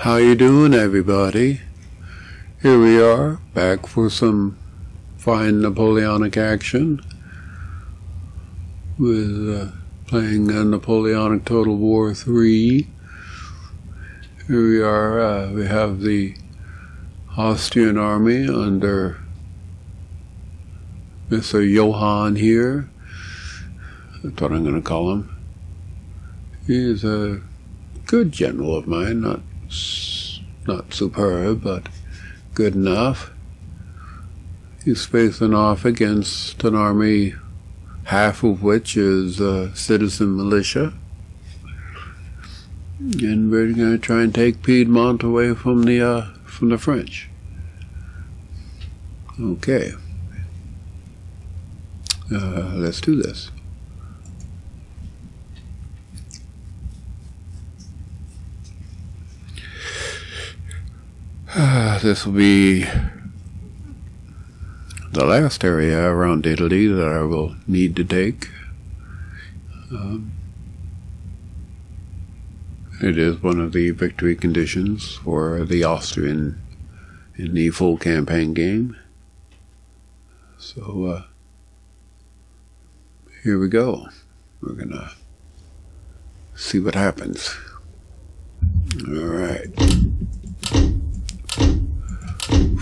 How you doing, everybody? Here we are, back for some fine Napoleonic action with uh, playing uh, Napoleonic Total War 3. Here we are, uh, we have the Austrian army under Mr. Johann here. That's what I'm going to call him. He's a good general of mine, not not superb, but good enough. He's facing off against an army, half of which is uh, citizen militia. And we're going to try and take Piedmont away from the uh, from the French. Okay. Uh, let's do this. This will be the last area around Italy that I will need to take. Um, it is one of the victory conditions for the Austrian in the full campaign game. So, uh, here we go. We're gonna see what happens. All right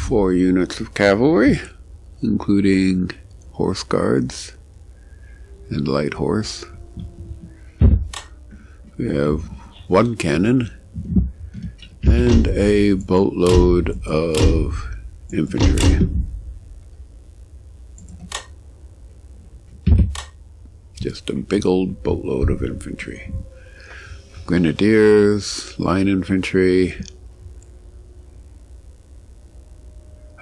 four units of cavalry, including horse guards and light horse. We have one cannon and a boatload of infantry. Just a big old boatload of infantry. Grenadiers, line infantry,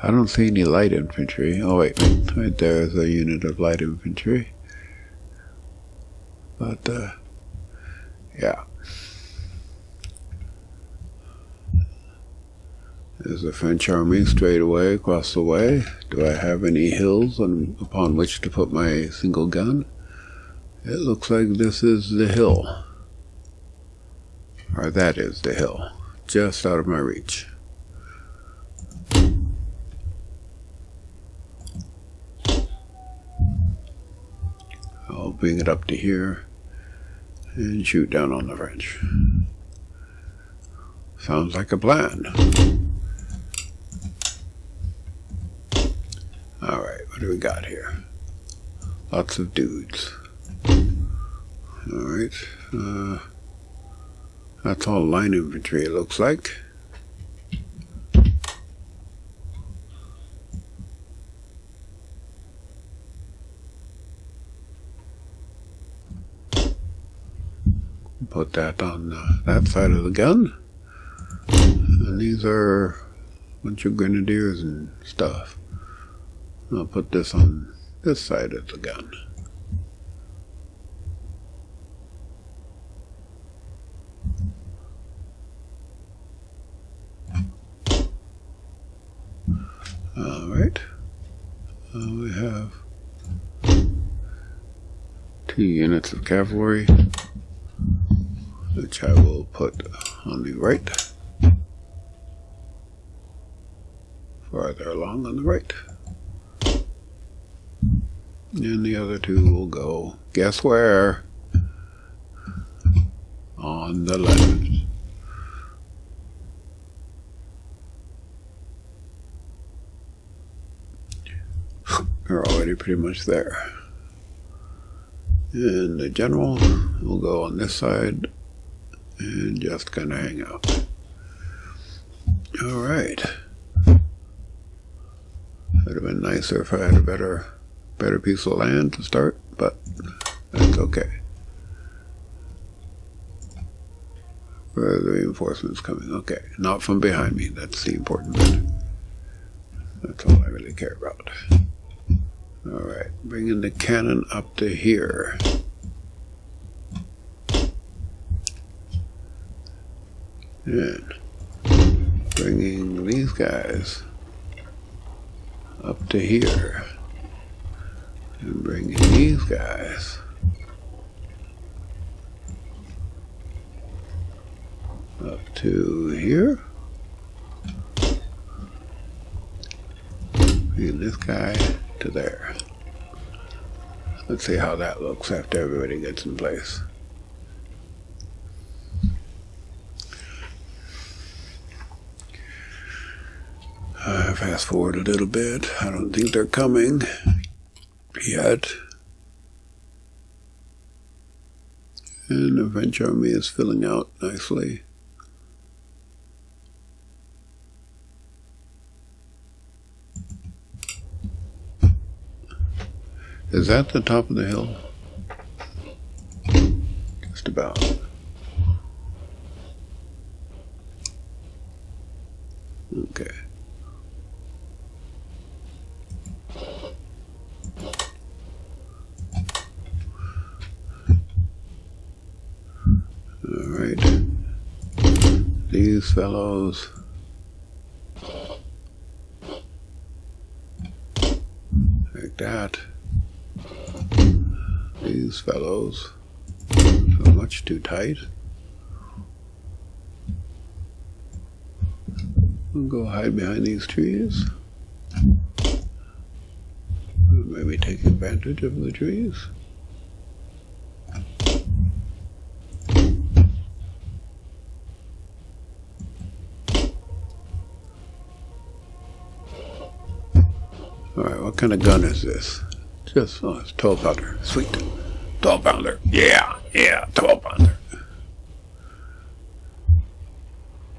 I don't see any light infantry. Oh wait, right there is a unit of light infantry. But, uh, yeah. There's the French army straight away across the way. Do I have any hills on, upon which to put my single gun? It looks like this is the hill. Or that is the hill. Just out of my reach. I'll bring it up to here and shoot down on the French. Sounds like a plan. Alright, what do we got here? Lots of dudes. Alright, uh, that's all line infantry it looks like. Put that on uh, that side of the gun. And these are a bunch of grenadiers and stuff. I'll put this on this side of the gun. All right. Uh, we have two units of cavalry which I will put on the right. Farther along on the right. And the other two will go, guess where? On the left. They're already pretty much there. And the general will go on this side and just gonna hang out. All right. Would have been nicer if I had a better, better piece of land to start, but that's okay. Where the reinforcements coming? Okay, not from behind me. That's the important bit. That's all I really care about. All right, bringing the cannon up to here. And bringing these guys up to here. And bringing these guys up to here. And this guy to there. Let's see how that looks after everybody gets in place. Uh, fast forward a little bit. I don't think they're coming yet. And the French army is filling out nicely. Is that the top of the hill? Just about. Okay. All right. These fellows. Like that. These fellows are much too tight. We'll go hide behind these trees. Maybe take advantage of the trees. Kind of gun is this? Just, oh, it's 12 pounder. Sweet. 12 pounder. Yeah, yeah, 12 pounder.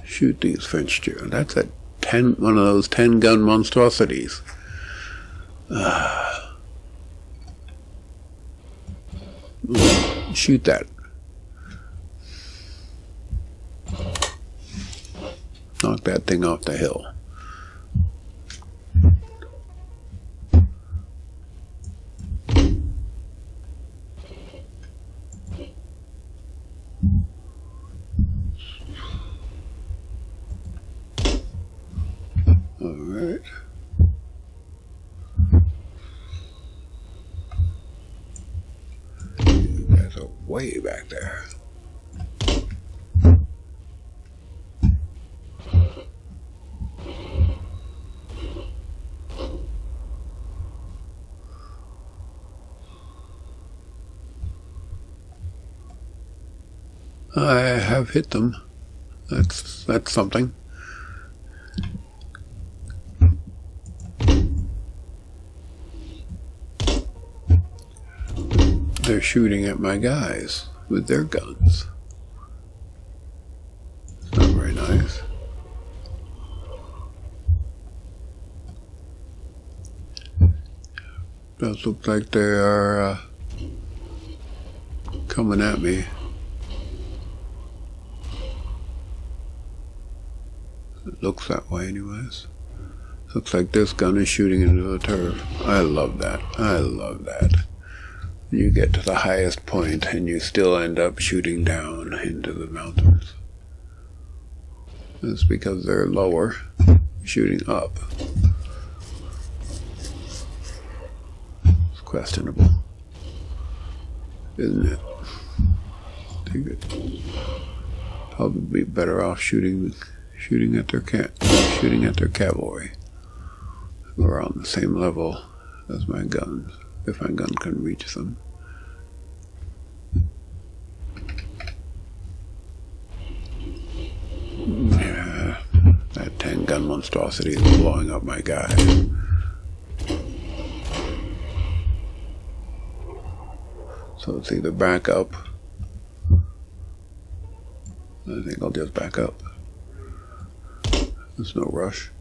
Shoot these French children. That's a 10, one of those 10 gun monstrosities. Uh, shoot that. Knock that thing off the hill. Have hit them. That's that's something. They're shooting at my guys with their guns. Not very nice. Does look like they are uh, coming at me. Looks that way anyways. Looks like this gun is shooting into the turf. I love that. I love that. You get to the highest point and you still end up shooting down into the mountains. It's because they're lower, shooting up. It's questionable. Isn't it? I think probably be better off shooting shooting at their cat shooting at their cavalry who are on the same level as my guns if my gun can reach them. Yeah, that 10 gun monstrosity is blowing up my guy. So it's either back up. I think I'll just back up. There's no rush.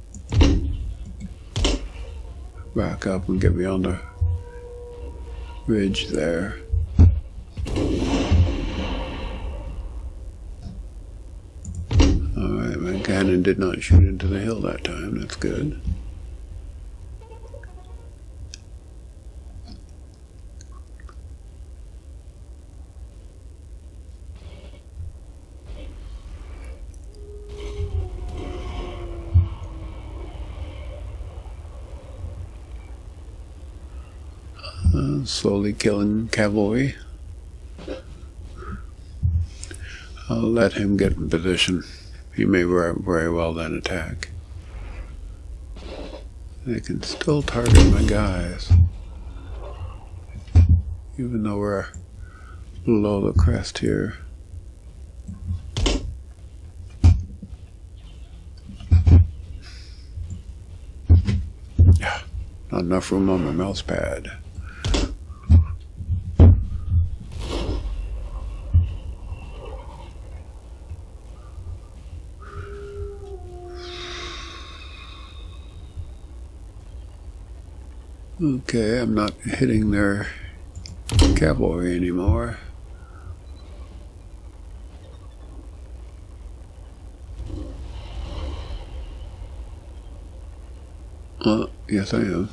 Back up and get beyond the ridge there. Alright, my cannon did not shoot into the hill that time. That's good. Slowly killing cavalry. I'll let him get in position. He may very, well then attack. They can still target my guys. Even though we're below the crest here. Yeah, not enough room on my mouse pad. Okay, I'm not hitting their cavalry anymore. Uh, yes I am.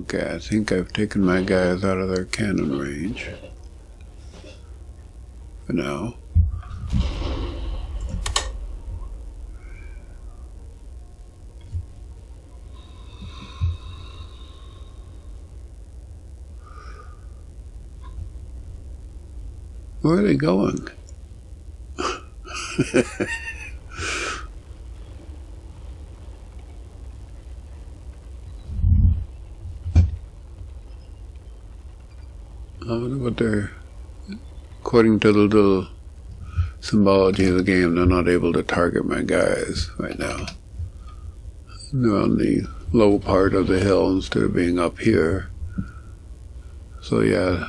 Okay, I think I've taken my guys out of their cannon range. For now. Where are they going? I wonder what they're, according to the little symbology of the game, they're not able to target my guys right now. They're on the low part of the hill instead of being up here. So yeah,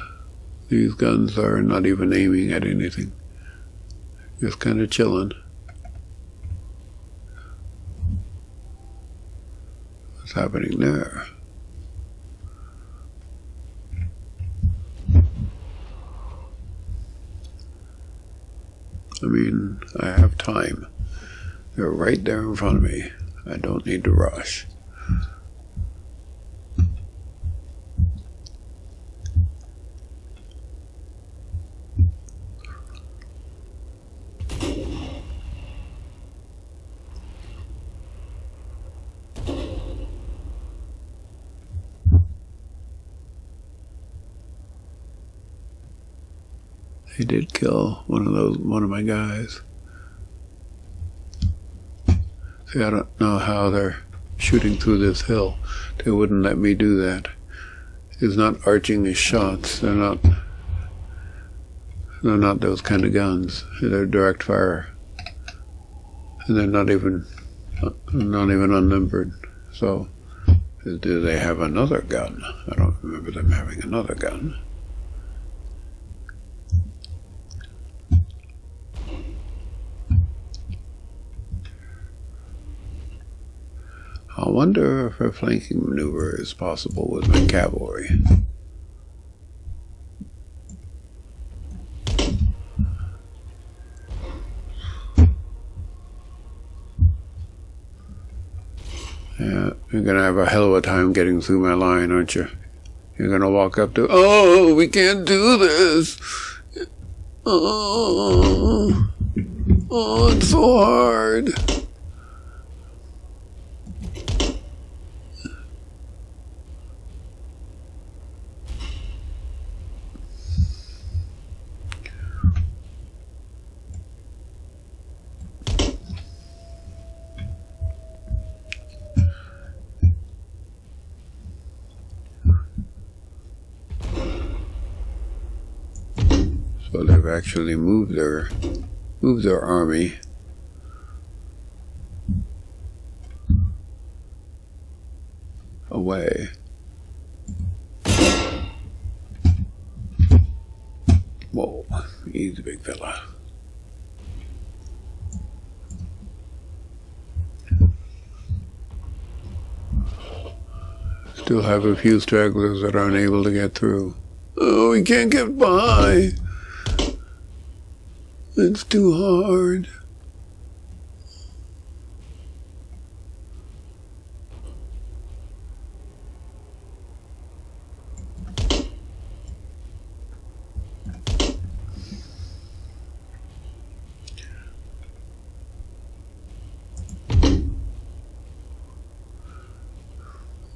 these guns are not even aiming at anything. Just kind of chilling. What's happening there? I mean, I have time. They're right there in front of me. I don't need to rush. He did kill one of those one of my guys. See, I don't know how they're shooting through this hill. They wouldn't let me do that. He's not arching his shots. They're not. They're not those kind of guns. They're direct fire, and they're not even not even unlimbered. So, do they have another gun? I don't remember them having another gun. Wonder if a flanking maneuver is possible with my cavalry. Yeah, you're gonna have a hell of a time getting through my line, aren't you? You're gonna walk up to, oh, we can't do this. Oh, oh, it's so hard. Actually moved their moved their army. away. Whoa, he's a big fella. Still have a few stragglers that are unable to get through. Oh, we can't get by. It's too hard.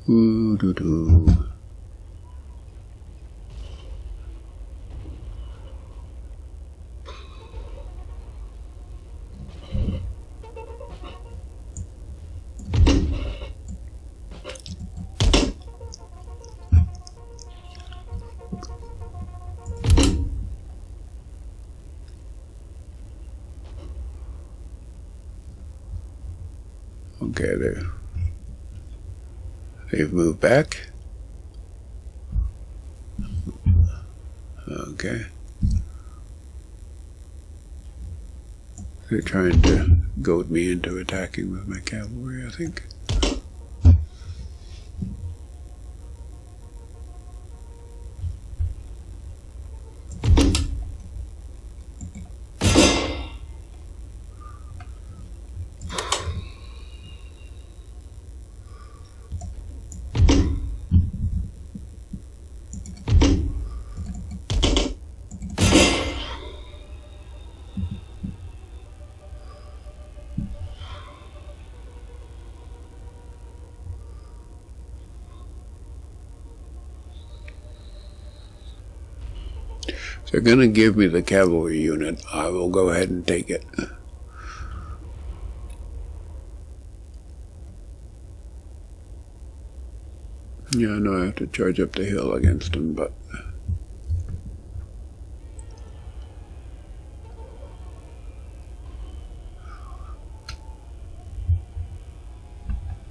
Ooh, doo, doo. Okay, they they've moved back. Okay. They're trying to goad me into attacking with my cavalry, I think. They're going to give me the cavalry unit, I will go ahead and take it. Yeah, I know I have to charge up the hill against them, but...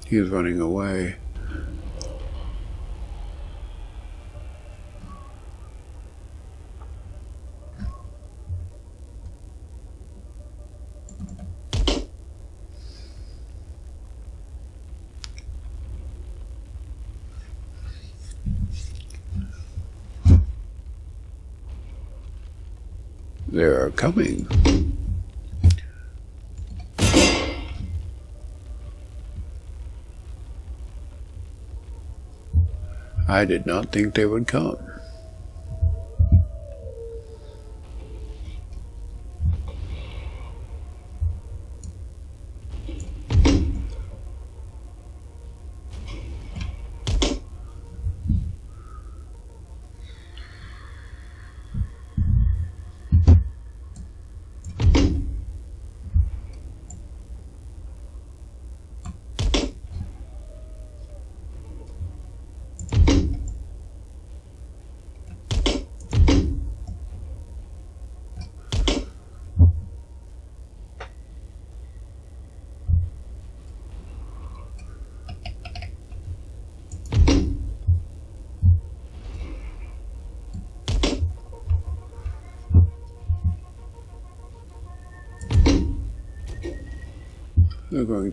He's running away. They're coming. I did not think they would come.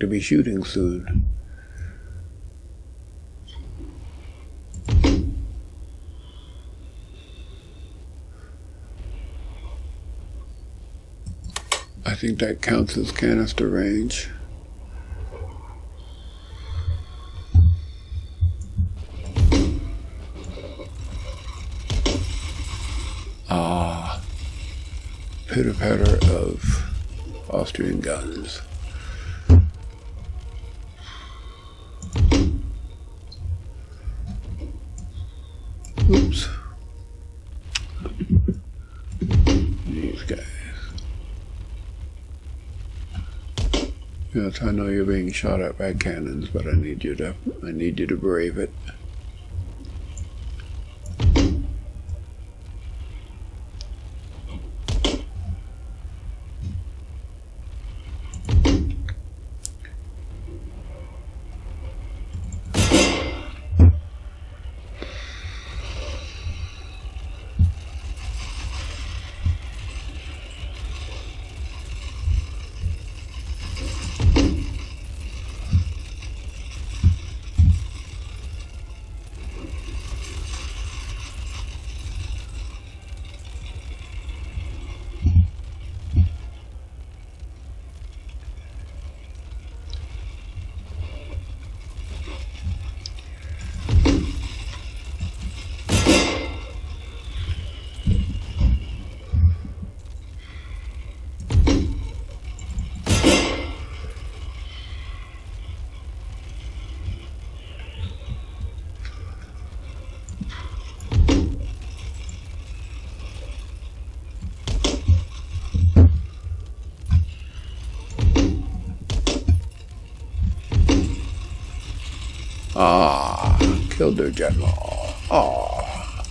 To be shooting soon. I think that counts as canister range. Ah, pitter patter of Austrian guns. I know you're being shot at by cannons, but I need you to I need you to brave it. Killed their general. Ah.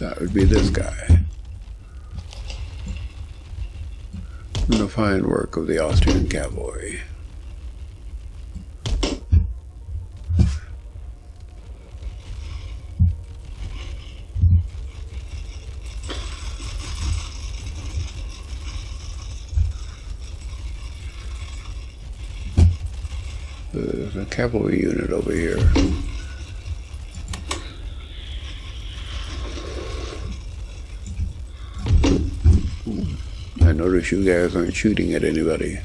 That would be this guy. The fine work of the Austrian cavalry. There's a cavalry unit over here. I notice you guys aren't shooting at anybody.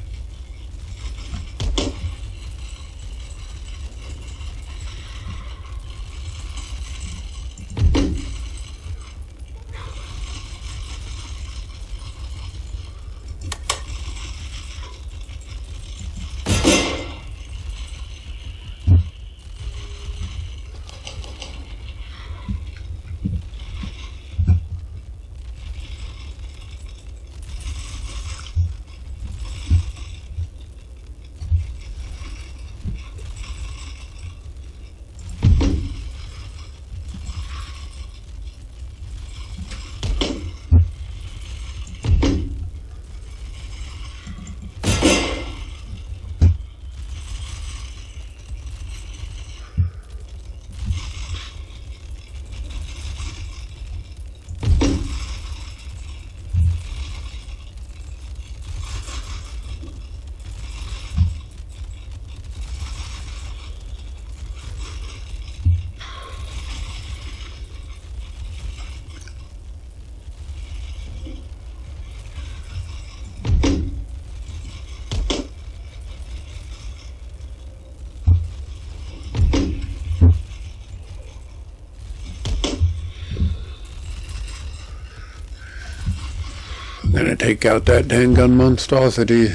Gonna take out that handgun monstrosity.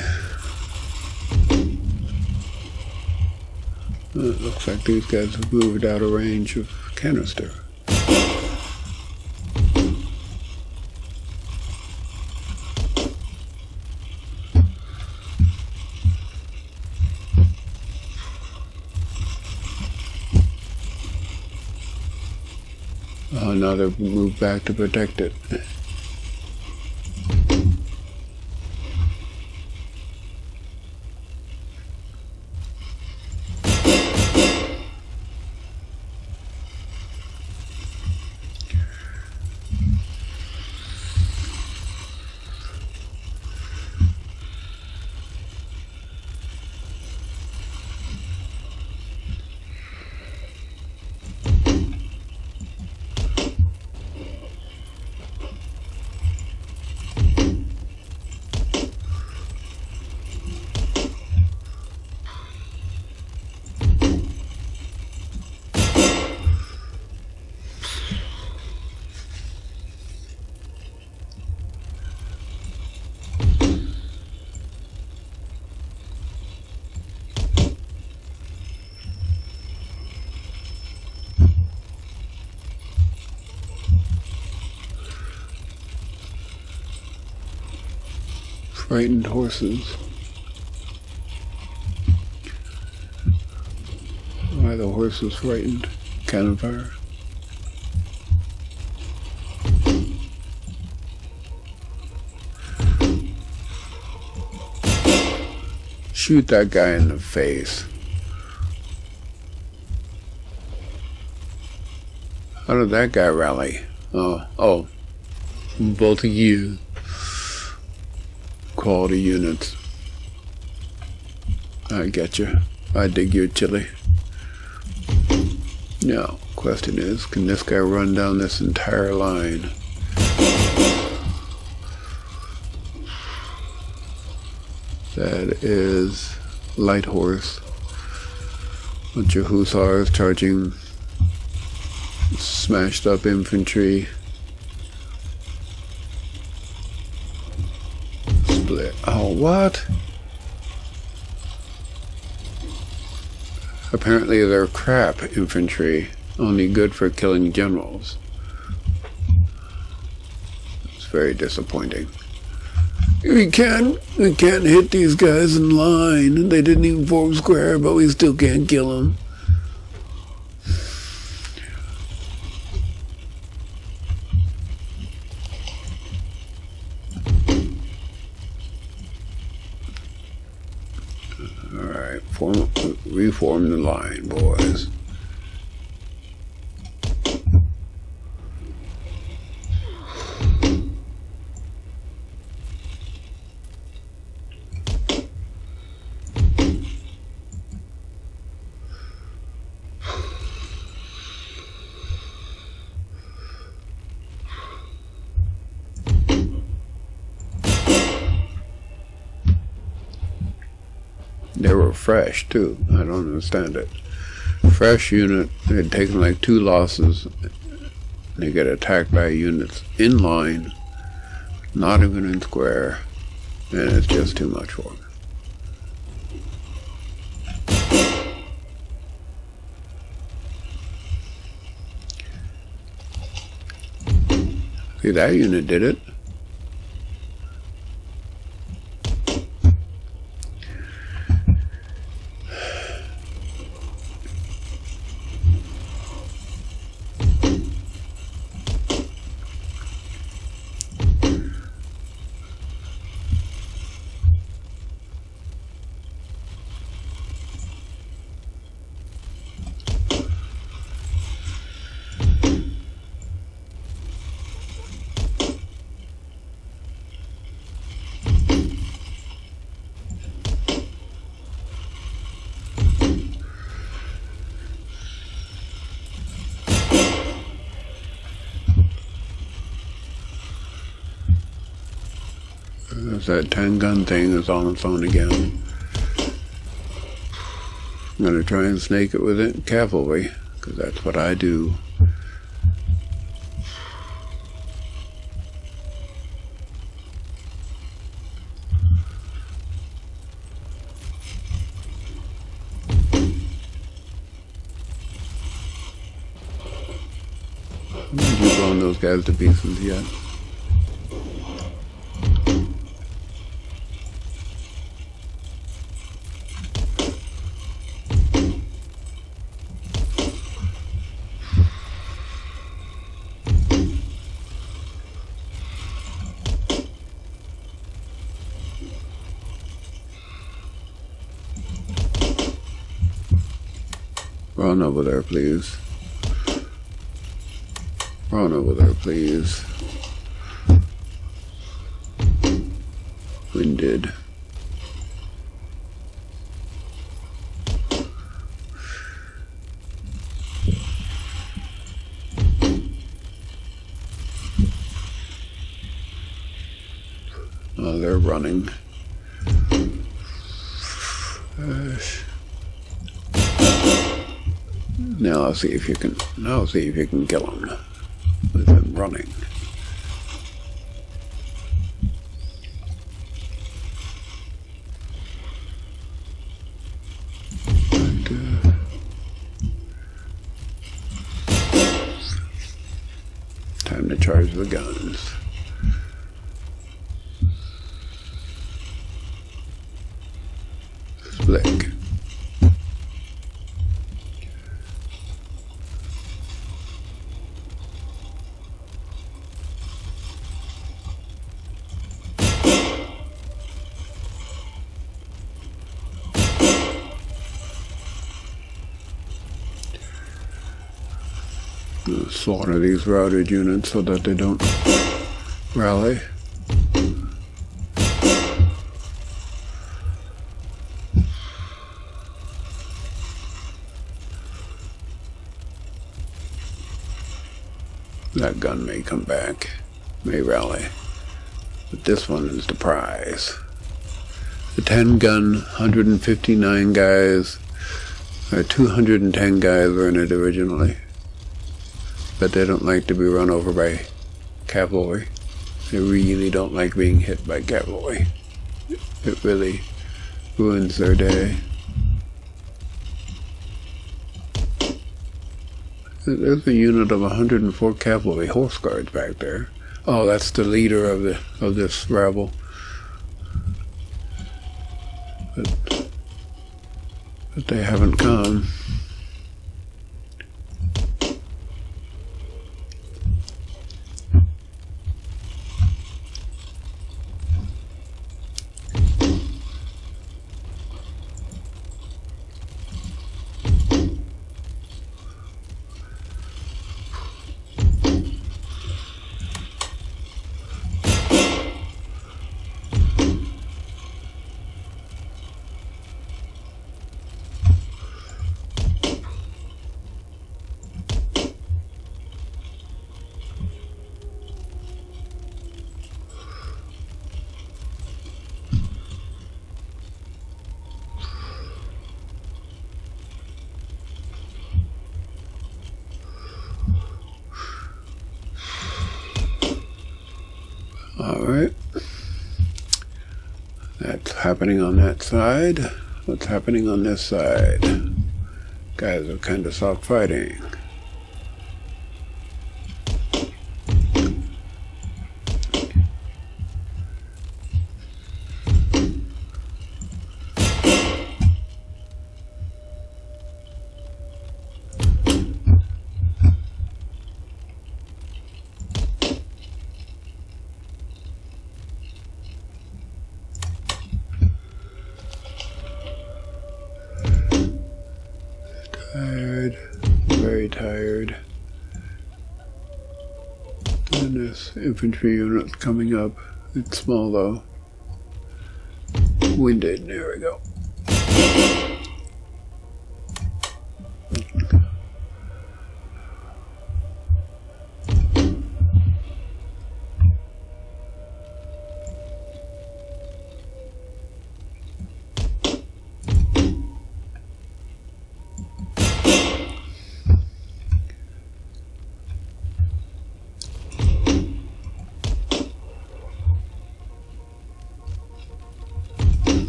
It looks like these guys have moved out of range of canister. Oh, now they've moved back to protect it. Frightened horses. Why the horse frightened? Cannon fire. Shoot that guy in the face. How did that guy rally? Oh, oh, both of you quality units. I get you. I dig your chili. Now, question is, can this guy run down this entire line? That is light horse. Bunch of hussars charging smashed up infantry. Split. Oh, what? Apparently they're crap infantry, only good for killing generals. It's very disappointing. We can't, we can't hit these guys in line. They didn't even form square, but we still can't kill them. Reform the line, boys. Fresh too. I don't understand it. Fresh unit, they'd taken like two losses. They get attacked by units in line, not even in square, and it's just too much for them. See, that unit did it. There's that 10 gun thing is on its own again. I'm going to try and snake it with it cavalry, because that's what I do. You blowing those guys to pieces yet? Over there, please. Run over there, please. Winded. Now see if you can. Now see if you can kill them with them running. Uh, time to charge the guns. Slaughter these routed units so that they don't rally. That gun may come back, may rally, but this one is the prize. The 10 gun, 159 guys, or 210 guys were in it originally but they don't like to be run over by cavalry. They really don't like being hit by cavalry. It really ruins their day. There's a unit of 104 cavalry horse guards back there. Oh, that's the leader of the of this rabble. But, but they haven't come. Happening on that side. What's happening on this side? Guys are kind of soft fighting. Infantry unit coming up. It's small though. Winded, there we go.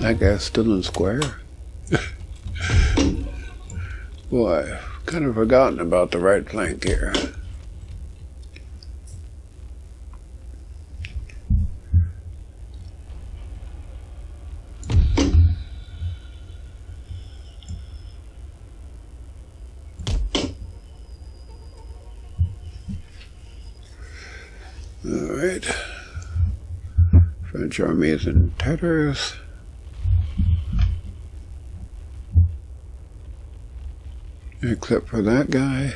That guy's still in square. Boy, i kind of forgotten about the right flank here. All right. French army is in tatters. Except for that guy.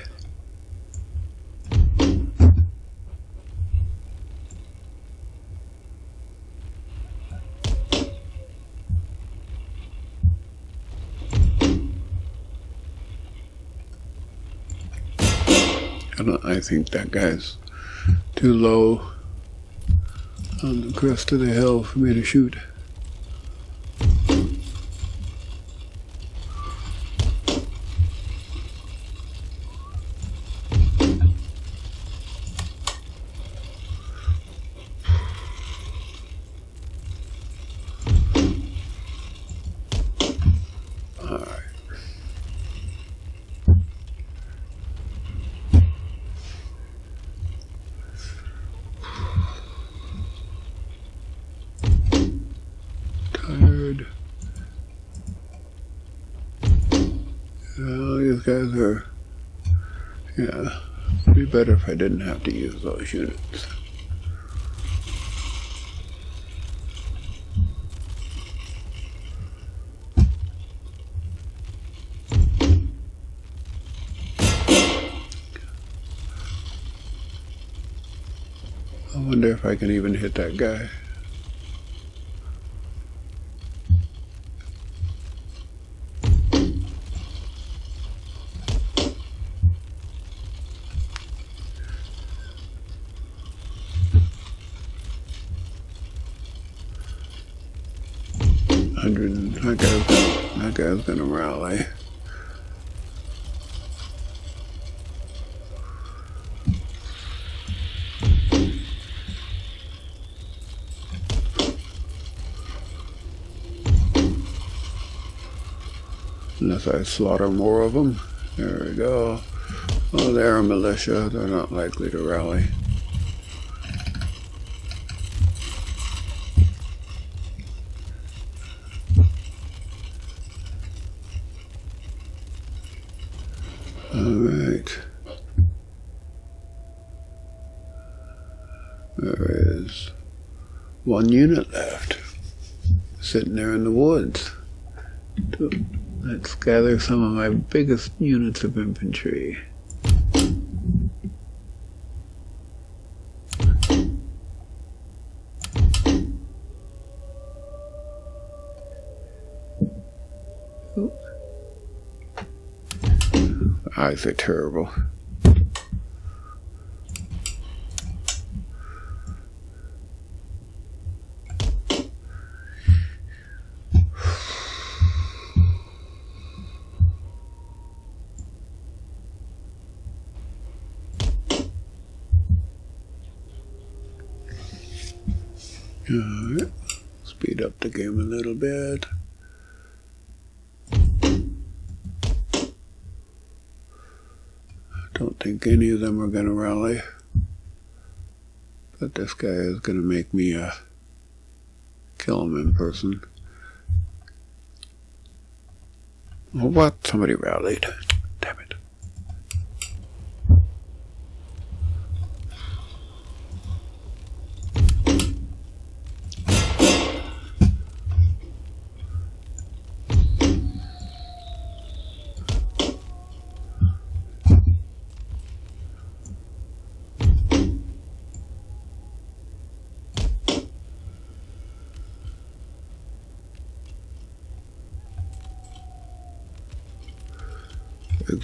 I think that guy's too low on the crest of the hill for me to shoot. Alright. Tired. Well, these guys are. Yeah. Be better if I didn't have to use those units. I wonder if I can even hit that guy. I slaughter more of them. There we go. Oh, they're a militia. They're not likely to rally. All right. There is one unit left, sitting there in the woods. Let's gather some of my biggest units of infantry. Eyes are terrible. This guy is going to make me uh, kill him in person. what? Somebody rallied.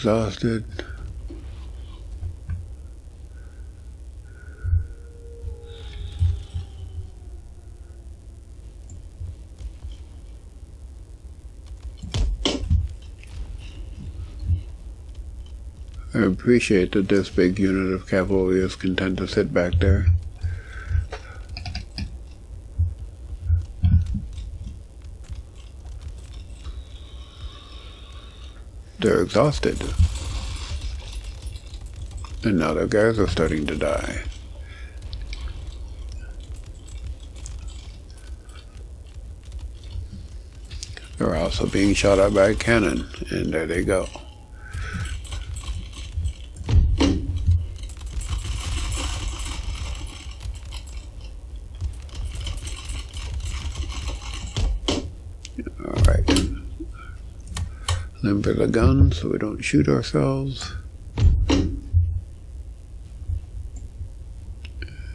Exhausted. I appreciate that this big unit of cavalry is content to sit back there. They're exhausted. And now the guys are starting to die. They're also being shot at by a cannon, and there they go. Limber the gun so we don't shoot ourselves.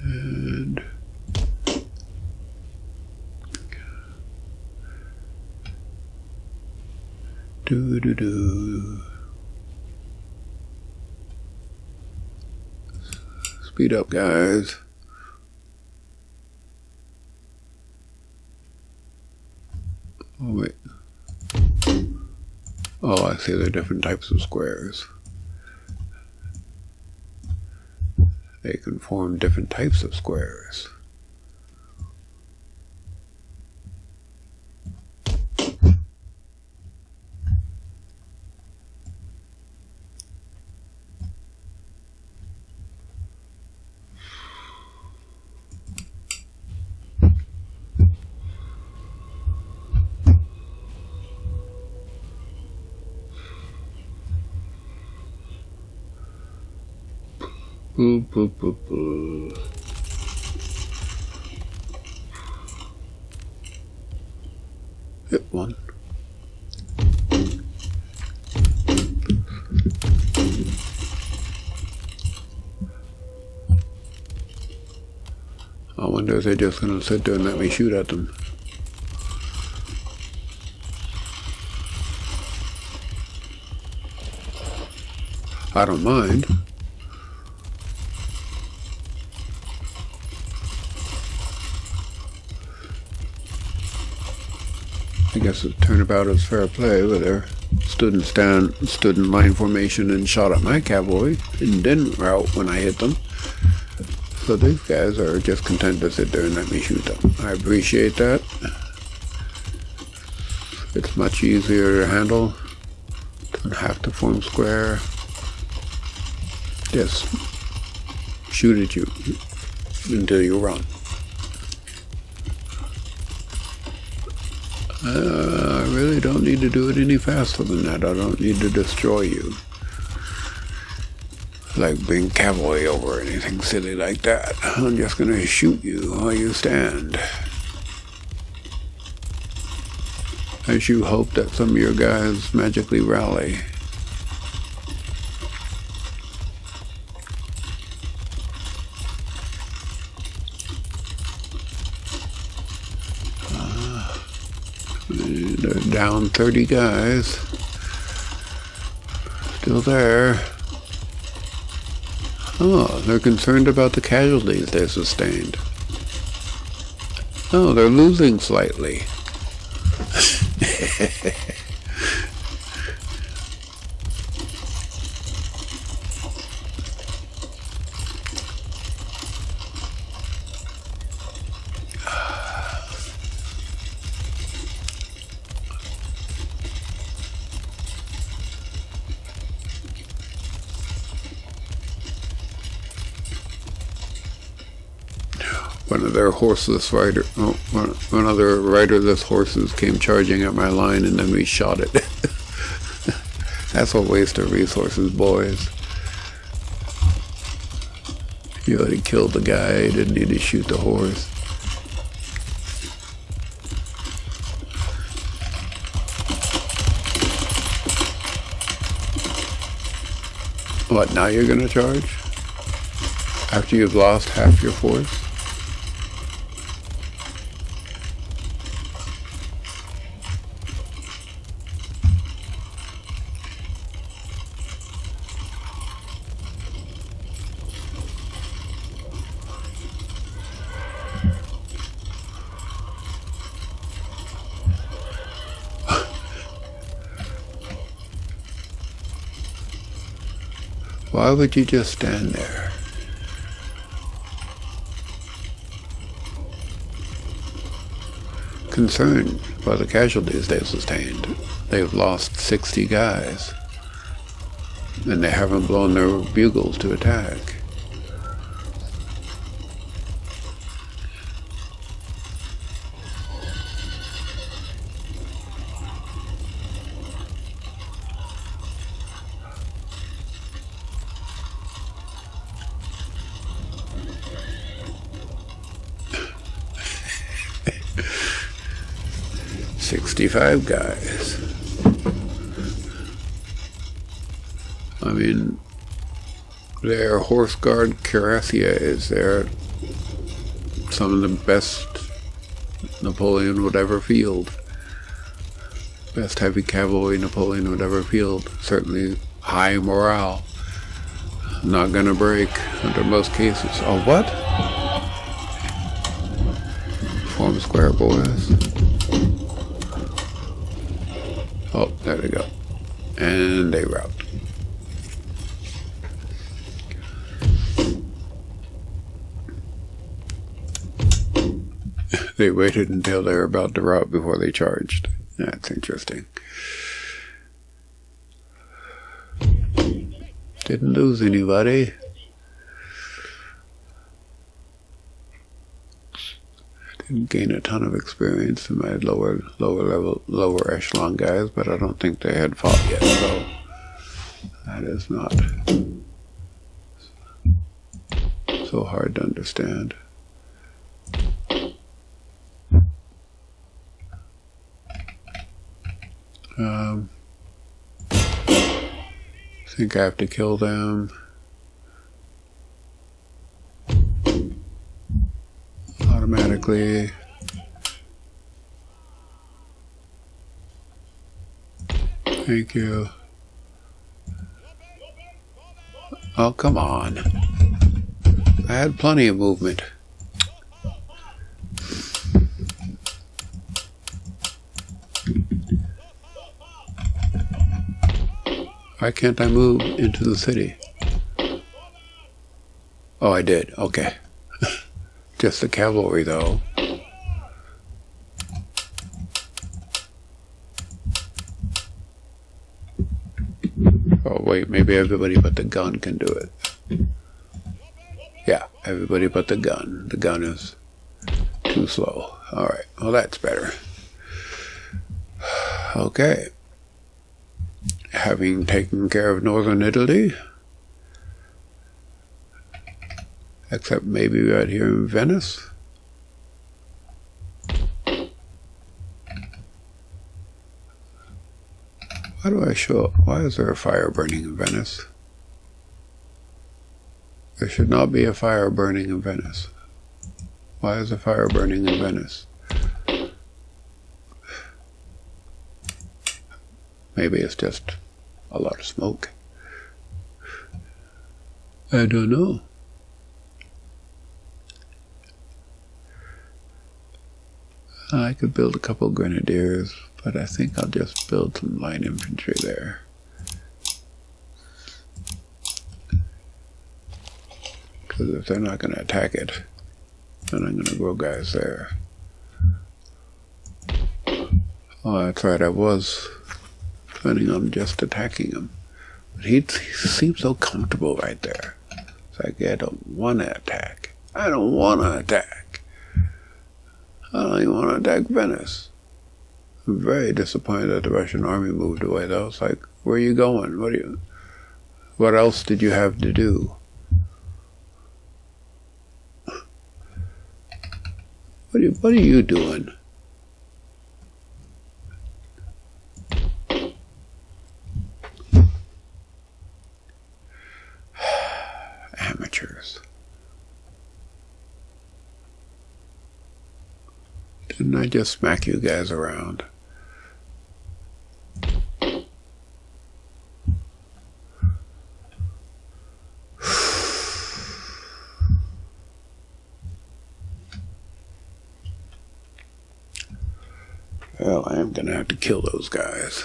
And do do do. Speed up, guys. Oh, wait. Oh, I see the different types of squares. They can form different types of squares. Boo, boo, boo, boo. Hit one. I wonder if they're just going to sit there and let me shoot at them. I don't mind. Guess turnabout is fair play, but they stood in stand, stood in line formation and shot at my cavalry and didn't rout when I hit them. So these guys are just content to sit there and let me shoot them. I appreciate that. It's much easier to handle. Don't have to form square. Just shoot at you until you run. Uh, I don't need to do it any faster than that. I don't need to destroy you. Like being cavalry over anything silly like that. I'm just gonna shoot you while you stand. As you hope that some of your guys magically rally. They're down 30 guys. Still there. Oh, they're concerned about the casualties they sustained. Oh, they're losing slightly. Their rider, oh, one, one of their riderless horses came charging at my line, and then we shot it. That's a waste of resources, boys. You already killed the guy. You didn't need to shoot the horse. What, now you're to charge? After you've lost half your force? Why would you just stand there? Concerned by the casualties they've sustained. They've lost 60 guys. And they haven't blown their bugles to attack. 65 guys. I mean, their horse guard cuirassier is there. Some of the best Napoleon would ever field. Best heavy cavalry Napoleon would ever field. Certainly high morale. Not gonna break under most cases. Oh, what? Form square, boys. Oh, there we go. And they route. they waited until they were about to route before they charged. That's interesting. Didn't lose anybody. Gain a ton of experience in my lower lower level lower echelon guys, but I don't think they had fought yet, so that is not so hard to understand. Um, I think I have to kill them. Automatically. Thank you. Oh, come on. I had plenty of movement. Why can't I move into the city? Oh, I did. Okay. Just the cavalry, though. Oh, wait, maybe everybody but the gun can do it. Yeah, everybody but the gun. The gun is too slow. Alright, well, that's better. Okay. Having taken care of northern Italy, except maybe right here in Venice. Why do I show up? Why is there a fire burning in Venice? There should not be a fire burning in Venice. Why is a fire burning in Venice? Maybe it's just a lot of smoke. I don't know. I could build a couple grenadiers, but I think I'll just build some light infantry there. Because if they're not going to attack it, then I'm going to grow guys there. Oh, that's right, I was planning on just attacking him. But he, he seems so comfortable right there. It's like, I don't want to attack. I don't want to attack. I don't even want to attack Venice. I'm very disappointed that the Russian army moved away, though. It's like, where are you going? What you? What else did you have to do? What are you, what are you doing? Didn't I just smack you guys around? Well, I am going to have to kill those guys.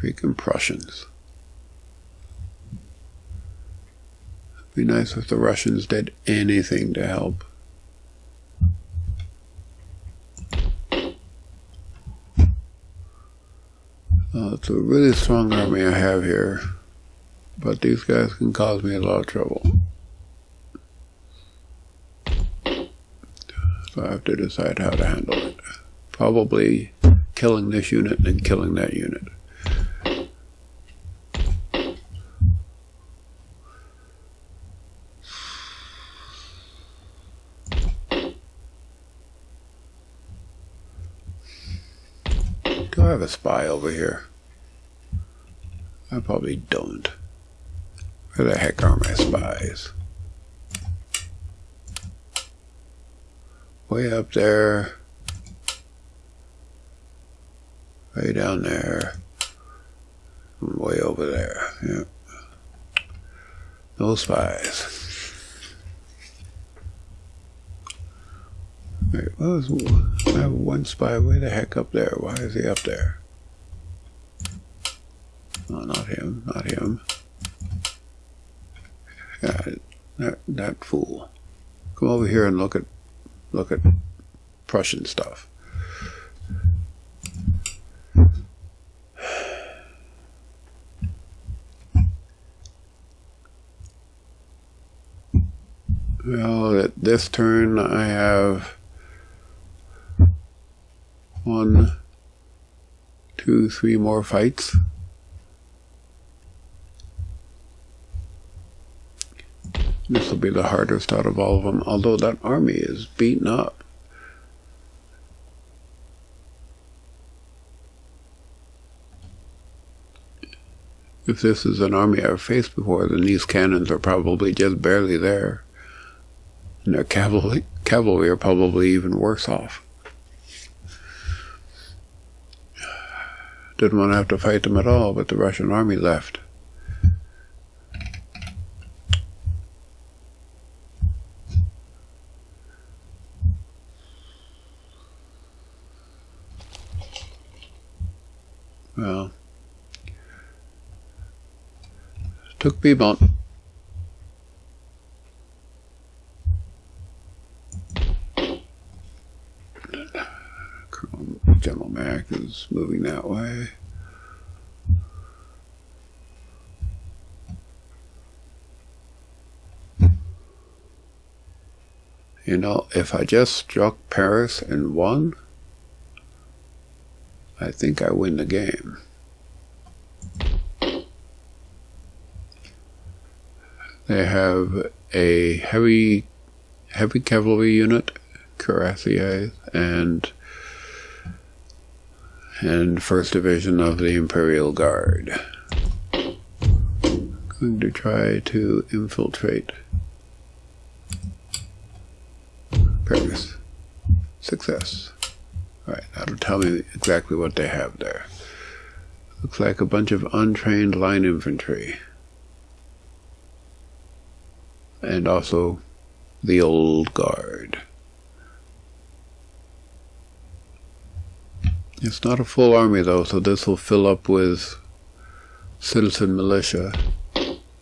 Freaking Prussians. Be nice if the Russians did anything to help. Uh, it's a really strong army I have here, but these guys can cause me a lot of trouble. So I have to decide how to handle it. Probably killing this unit and killing that unit. Have a spy over here? I probably don't. Where the heck are my spies? way up there, way down there, way over there. Yeah. No spies. Was, I have one spy way the heck up there. Why is he up there? No, not him, not him. Yeah, that, that fool. Come over here and look at look at Prussian stuff. Well, at this turn I have one, two, three more fights. This will be the hardest out of all of them, although that army is beaten up. If this is an army I've faced before, then these cannons are probably just barely there. And their cavalry, cavalry are probably even worse off. Didn't want to have to fight them at all, but the Russian army left. Well, took Piedmont. General Mack is moving that way. You know, if I just struck Paris and won, I think I win the game. They have a heavy heavy cavalry unit, cuirassiers, and and first division of the Imperial Guard. Going to try to infiltrate Paris. Success. Alright, that'll tell me exactly what they have there. Looks like a bunch of untrained line infantry. And also the old guard. It's not a full army though, so this will fill up with citizen militia.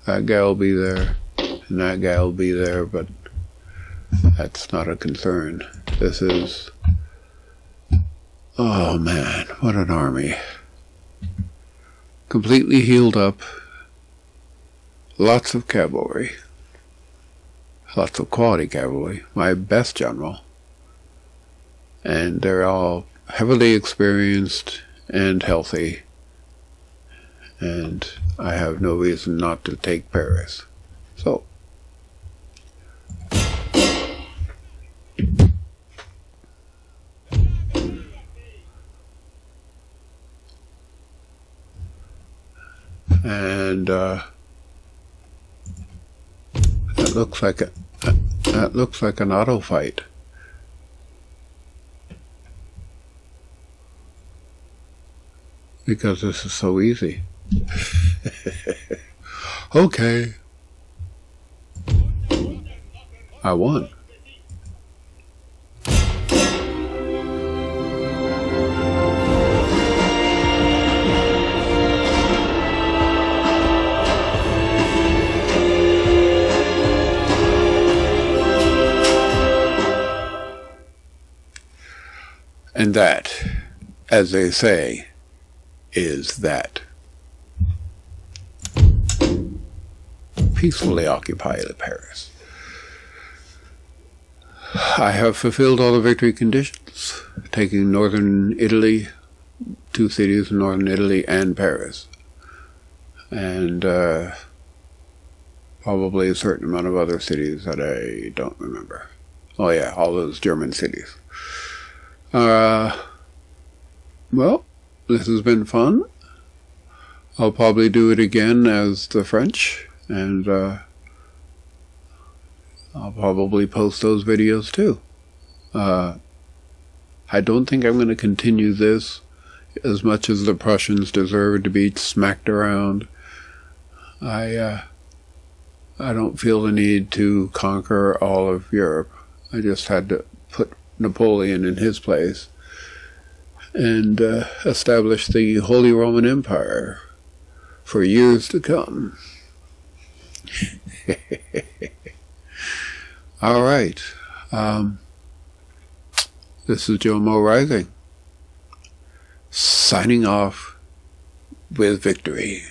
That guy will be there, and that guy will be there, but that's not a concern. This is Oh man, what an army. completely healed up, lots of cavalry, lots of quality cavalry, my best general, and they're all heavily experienced and healthy, and I have no reason not to take Paris. So, and uh, that looks like a that looks like an auto fight. Because this is so easy. okay. I won. And that, as they say, is that. Peacefully occupy Paris. I have fulfilled all the victory conditions, taking northern Italy, two cities in northern Italy, and Paris. And uh, probably a certain amount of other cities that I don't remember. Oh, yeah, all those German cities. Uh, well, this has been fun. I'll probably do it again as the French, and uh, I'll probably post those videos too. Uh, I don't think I'm going to continue this as much as the Prussians deserve to be smacked around. I uh, I don't feel the need to conquer all of Europe. I just had to put Napoleon in his place and uh, establish the Holy Roman Empire for years to come. All right. Um, this is JoMo Rising, signing off with victory.